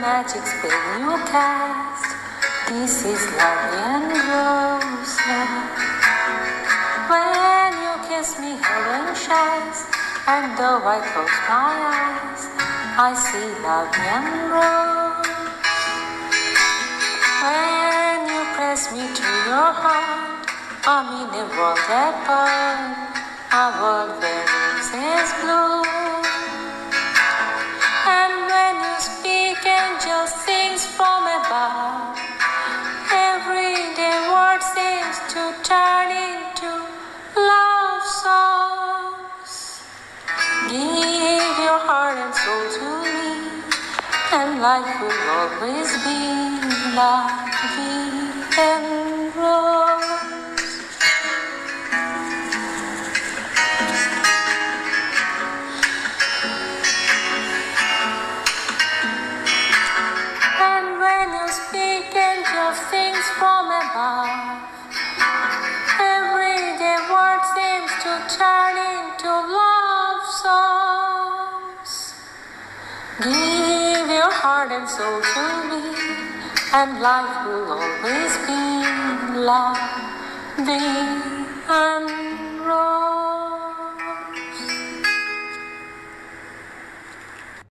magic spell you cast. This is love and rose. When you kiss me, heaven shines, and though I close my eyes, I see love and rose. When you press me to your heart, I'm in a world apart, a world where roses bloom. Seems to turn into love songs. Give your heart and soul to me, and life will always be lovely and rose. And when you speak, angels sings from above. Give your heart and soul to me, and life will always be lovely and